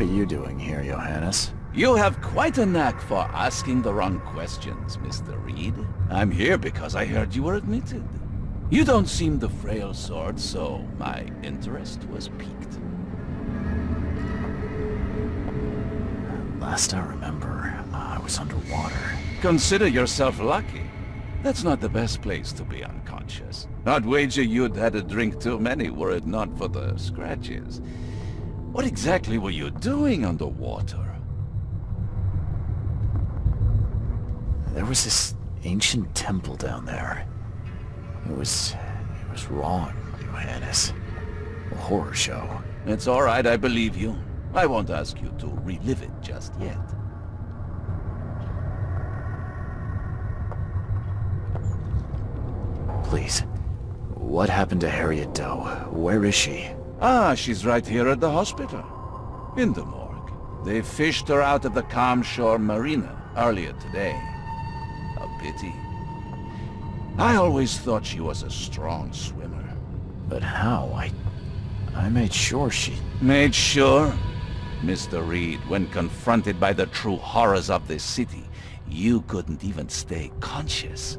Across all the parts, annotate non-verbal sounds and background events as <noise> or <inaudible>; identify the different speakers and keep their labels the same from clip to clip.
Speaker 1: What are you doing here, Johannes?
Speaker 2: You have quite a knack for asking the wrong questions, Mr. Reed. I'm here because I heard you were admitted. You don't seem the frail sort, so my interest was piqued.
Speaker 1: Last I remember, I was underwater.
Speaker 2: Consider yourself lucky. That's not the best place to be unconscious. I'd wager you'd had a drink too many were it not for the scratches. What exactly were you doing underwater?
Speaker 1: There was this ancient temple down there. It was... it was wrong, Johannes. A horror show.
Speaker 2: It's all right, I believe you. I won't ask you to relive it just yet.
Speaker 1: Please. What happened to Harriet Doe? Where is she?
Speaker 2: Ah, she's right here at the hospital. In the morgue. They fished her out of the Calm Shore Marina earlier today. A pity. I always thought she was a strong swimmer.
Speaker 1: But how? I... I made sure she...
Speaker 2: Made sure? Mr. Reed, when confronted by the true horrors of this city, you couldn't even stay conscious.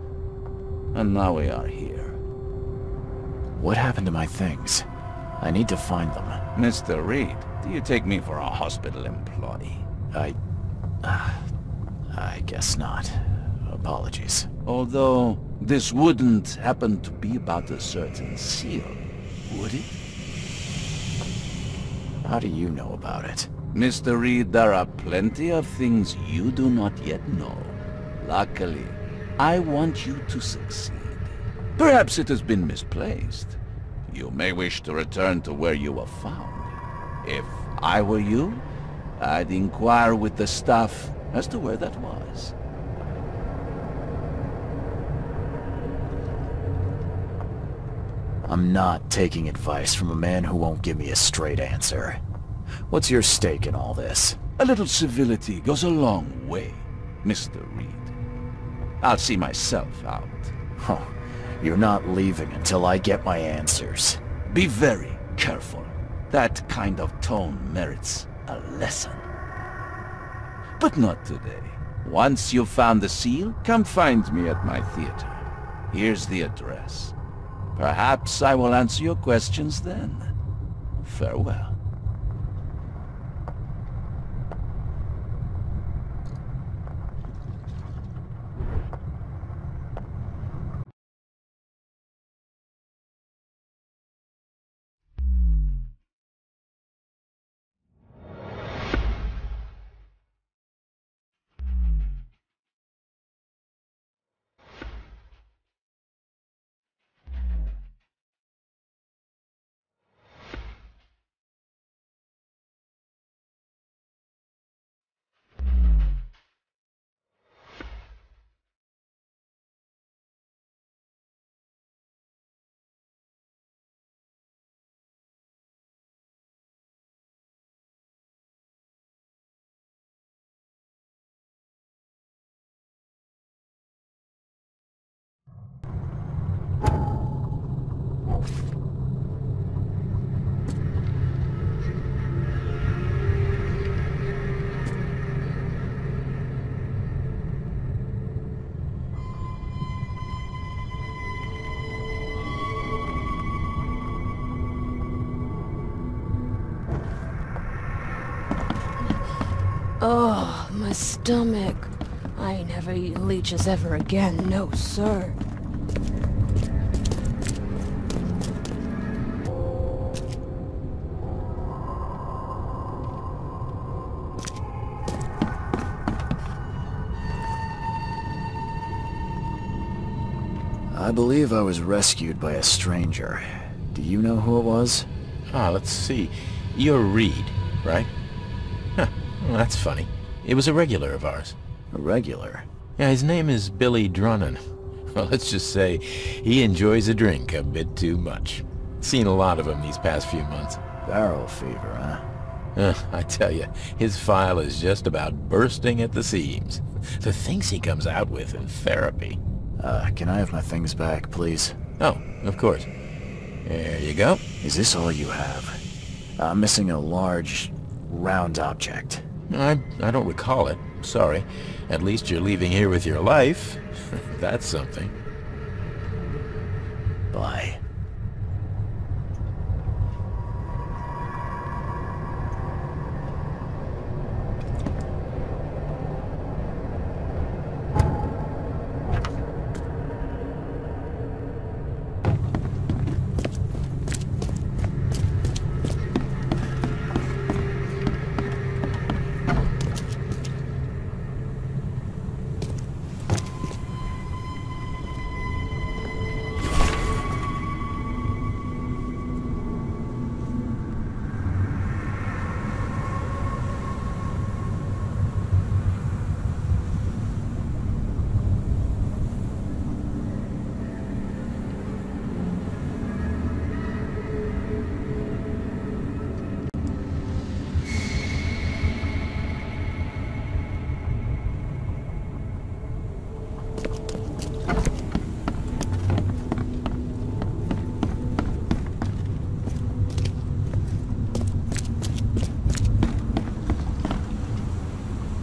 Speaker 2: And now we are here.
Speaker 1: What happened to my things? I need to find them.
Speaker 2: Mr. Reed, do you take me for a hospital employee?
Speaker 1: I... Uh, I guess not. Apologies.
Speaker 2: Although, this wouldn't happen to be about a certain seal, would it?
Speaker 1: How do you know about it?
Speaker 2: Mr. Reed, there are plenty of things you do not yet know. Luckily, I want you to succeed. Perhaps it has been misplaced. You may wish to return to where you were found. If I were you, I'd inquire with the staff as to where that was.
Speaker 1: I'm not taking advice from a man who won't give me a straight answer. What's your stake in all this?
Speaker 2: A little civility goes a long way, Mr. Reed. I'll see myself out.
Speaker 1: Oh, you're not leaving until I get my answers.
Speaker 2: Be very careful. That kind of tone merits a lesson. But not today. Once you've found the seal, come find me at my theater. Here's the address. Perhaps I will answer your questions then. Farewell.
Speaker 3: My stomach. I ain't never eating leeches ever again, no sir.
Speaker 1: I believe I was rescued by a stranger. Do you know who it was?
Speaker 4: Ah, let's see. You're Reed, right? Huh, well, that's funny. It was a regular of ours.
Speaker 1: A regular?
Speaker 4: Yeah, his name is Billy Drunnen. <laughs> Well, let's just say he enjoys a drink a bit too much. Seen a lot of him these past few months.
Speaker 1: Barrel fever, huh?
Speaker 4: Uh, I tell you, his file is just about bursting at the seams. <laughs> The things he comes out with in therapy.
Speaker 1: Uh, can I have my things back, please?
Speaker 4: Oh, of course. There you go.
Speaker 1: Is this all you have? I'm missing a large round object.
Speaker 4: I, I don't recall it. Sorry. At least you're leaving here with your life. <laughs> That's something.
Speaker 1: Bye.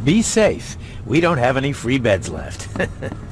Speaker 4: Be safe. We don't have any free beds left. <laughs>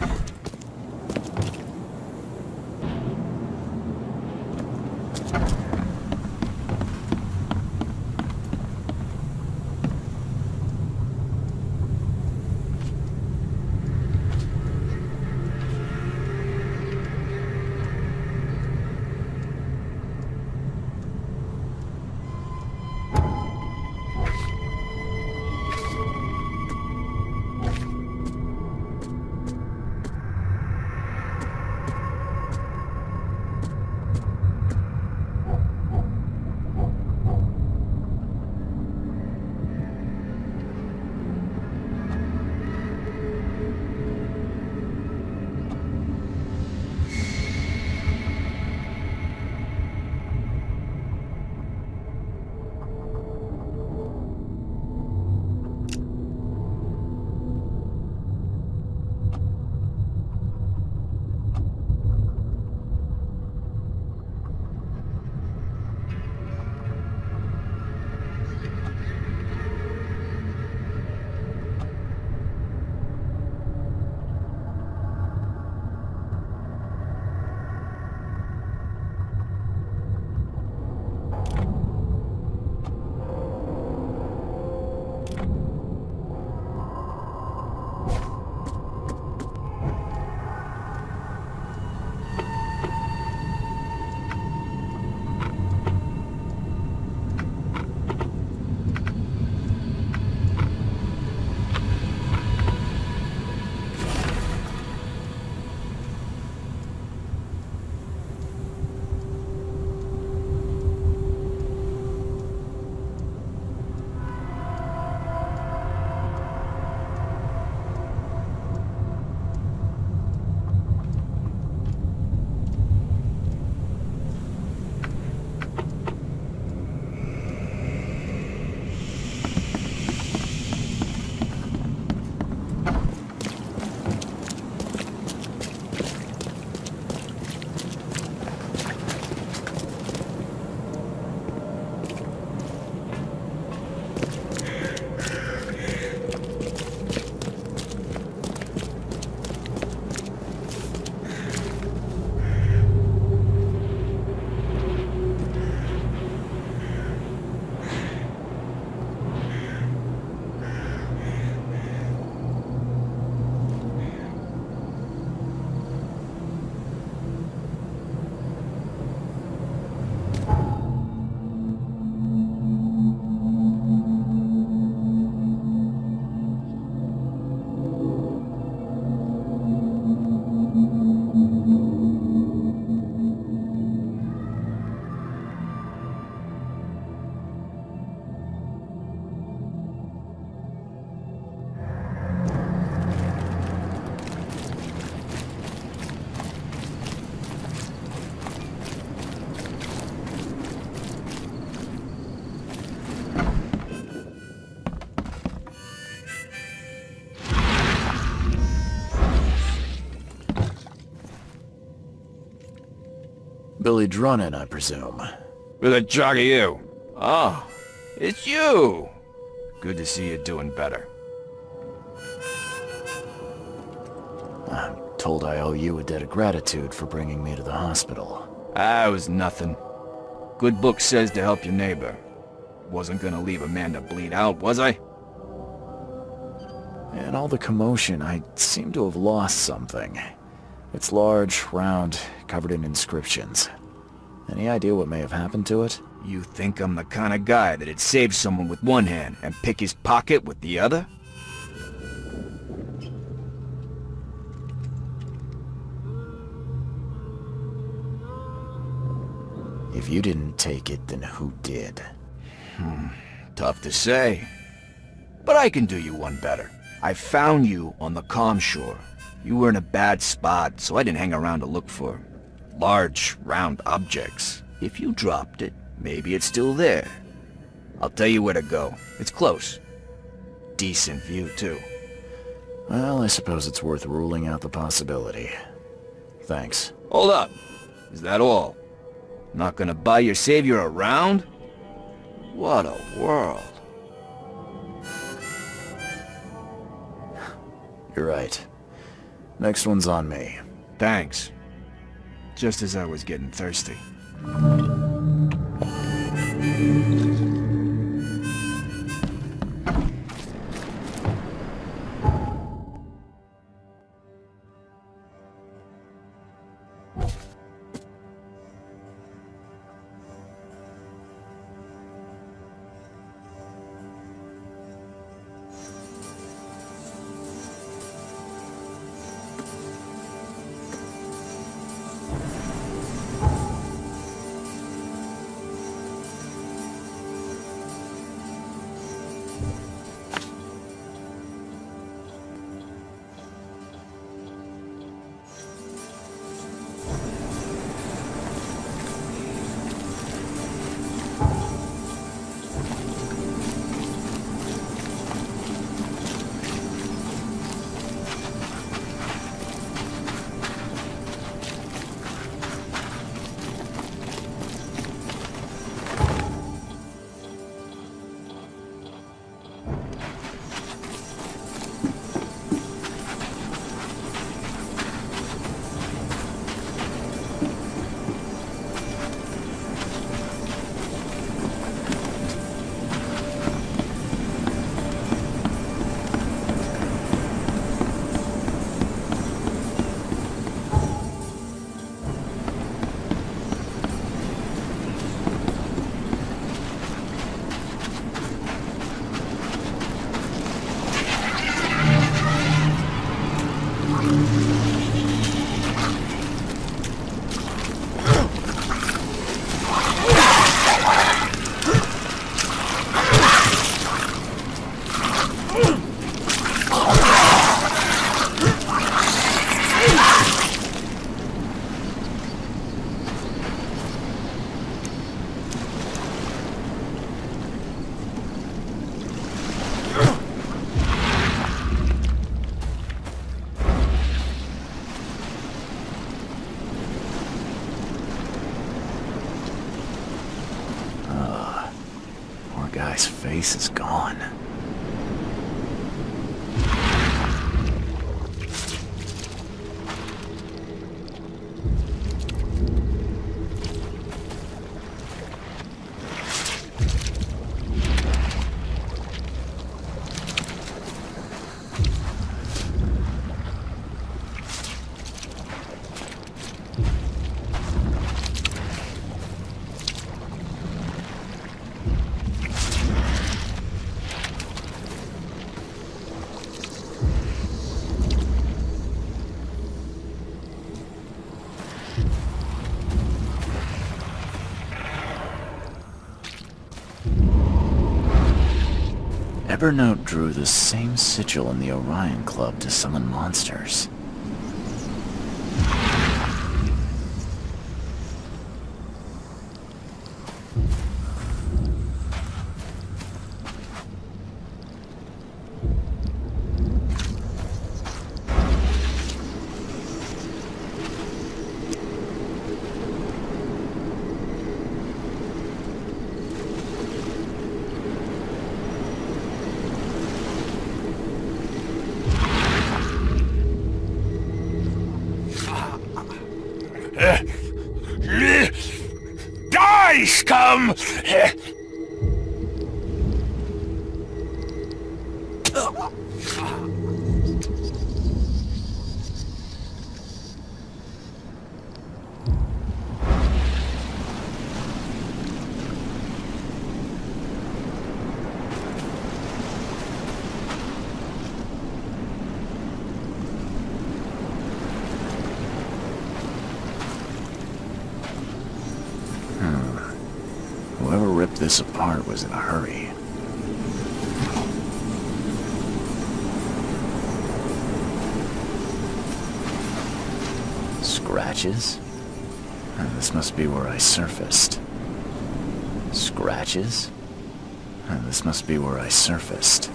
Speaker 4: Billy Drunnen, I presume.
Speaker 2: With a jog of you. Oh, it's you. Good to see you doing better.
Speaker 1: I'm told I owe you a debt of gratitude for bringing me to the hospital.
Speaker 2: Ah, it was nothing. Good book says to help your neighbor. Wasn't gonna leave a man to bleed out, was I?
Speaker 1: In all the commotion, I seem to have lost something. It's large, round, covered in inscriptions. Any idea what may have happened to it?
Speaker 2: You think I'm the kind of guy that'd save someone with one hand and pick his pocket with the other?
Speaker 1: If you didn't take it, then who did?
Speaker 2: Hmm, tough to say. But I can do you one better. I found you on the calm shore. You were in a bad spot, so I didn't hang around to look for large, round objects. If you dropped it, maybe it's still there. I'll tell you where to go. It's close. Decent view, too.
Speaker 1: Well, I suppose it's worth ruling out the possibility. Thanks.
Speaker 2: Hold up. Is that all? Not gonna buy your savior around? What a world.
Speaker 1: You're right. Next one's on me.
Speaker 2: Thanks. Just as I was getting thirsty.
Speaker 1: Guy's face is gone. Evernote drew the same sigil in the Orion Club to summon monsters.
Speaker 5: Die, scum!
Speaker 1: Was in a hurry. Scratches? This must be where I surfaced. Scratches? This must be where I surfaced.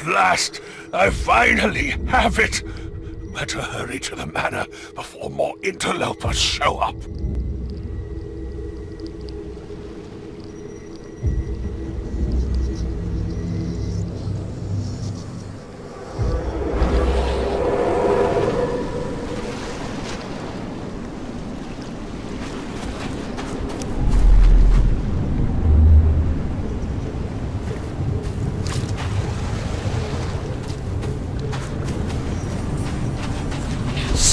Speaker 5: At last, I finally have it! Better hurry to the manor before more interlopers show up.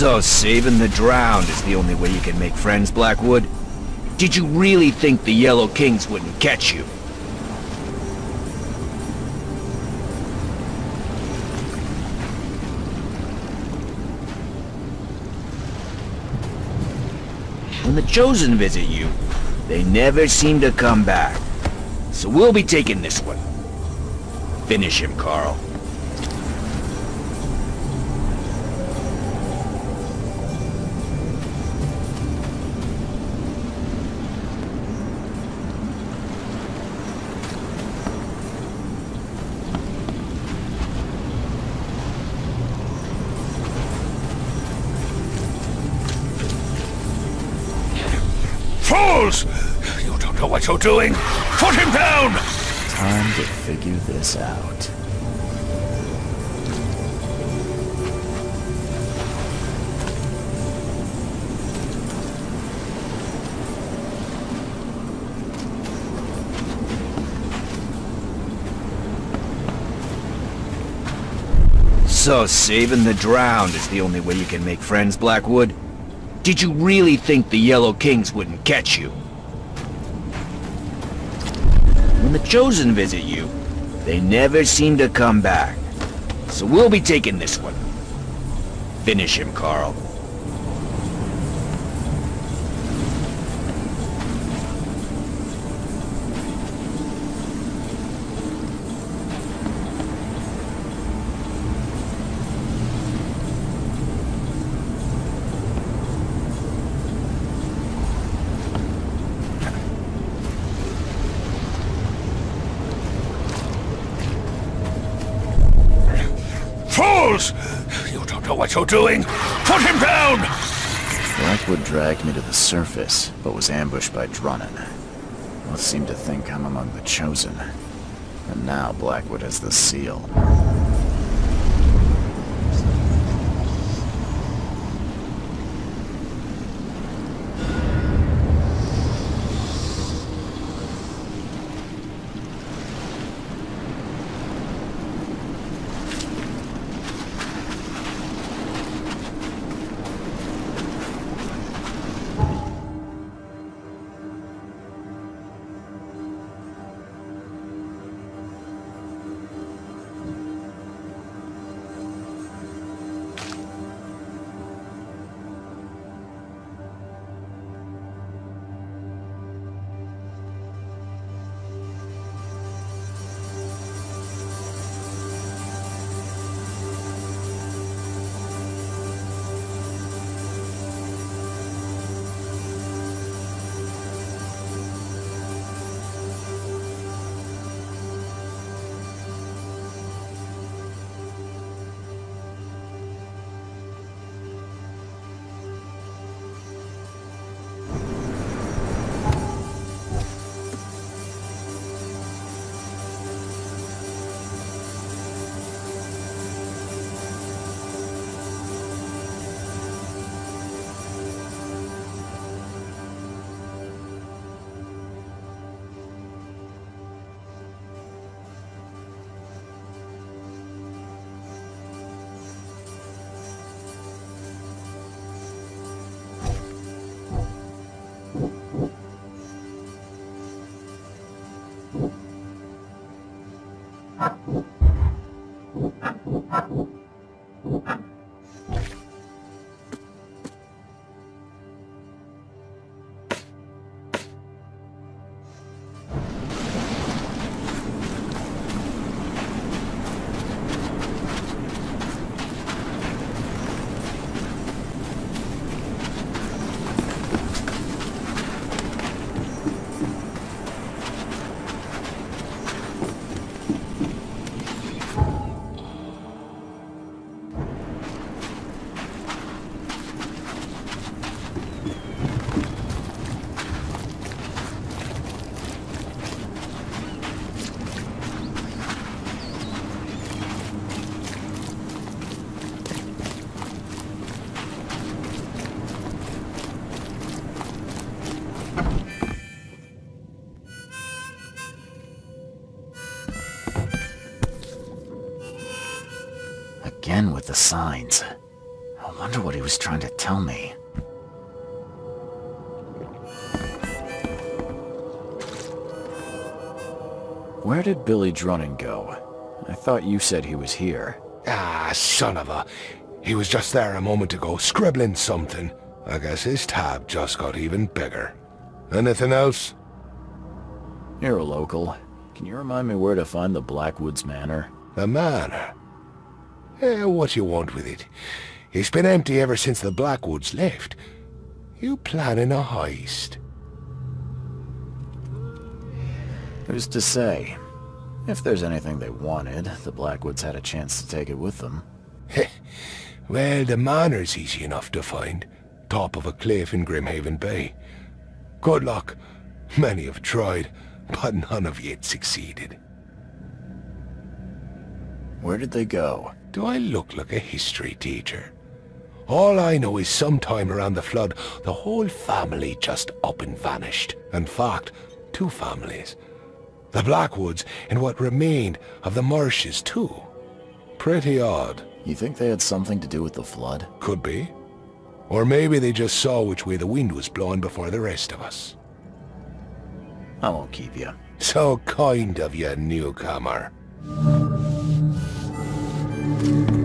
Speaker 2: So saving the drowned is the only way you can make friends, Blackwood? Did you really think the Yellow Kings wouldn't catch you? When the Chosen visit you, they never seem to come back. So we'll be taking this one. Finish him, Carl.
Speaker 5: Fools! You don't know what you're doing! Put him down!
Speaker 1: Time to figure this out.
Speaker 2: So saving the drowned is the only way you can make friends, Blackwood? Did you really think the Yellow Kings wouldn't catch you? When the Chosen visit you, they never seem to come back. So we'll be taking this one. Finish him, Carl.
Speaker 5: Fools! You you're doing! Put him down!
Speaker 1: Blackwood dragged me to the surface, but was ambushed by Drunnen. Both seem to think I'm among the Chosen. And now Blackwood has the seal. Signs. I wonder what he was trying to tell me. Where did Billy Drunnen go? I thought you said he was here.
Speaker 2: Ah, son of a... He was just there a moment ago, scribbling something. I guess his tab just got even bigger. Anything else?
Speaker 1: You're a local. Can you remind me where to find the Blackwoods Manor?
Speaker 2: The manor? Eh, what you want with it? It's been empty ever since the Blackwoods left. You planning a heist?
Speaker 1: Who's to say? If there's anything they wanted, the Blackwoods had a chance to take it with them.
Speaker 2: well, the manor's easy enough to find. Top of a cliff in Grimhaven Bay. Good luck. Many have tried, but none have yet succeeded.
Speaker 1: Where did they go?
Speaker 2: Do I look like a history teacher? All I know is sometime around the flood, the whole family just up and vanished. In fact, two families. The Blackwoods and what remained of the marshes, too. Pretty odd.
Speaker 1: You think they had something to do with the flood?
Speaker 2: Could be. Or maybe they just saw which way the wind was blowing before the rest of us.
Speaker 1: I won't keep you.
Speaker 2: So kind of you, newcomer.
Speaker 6: Don't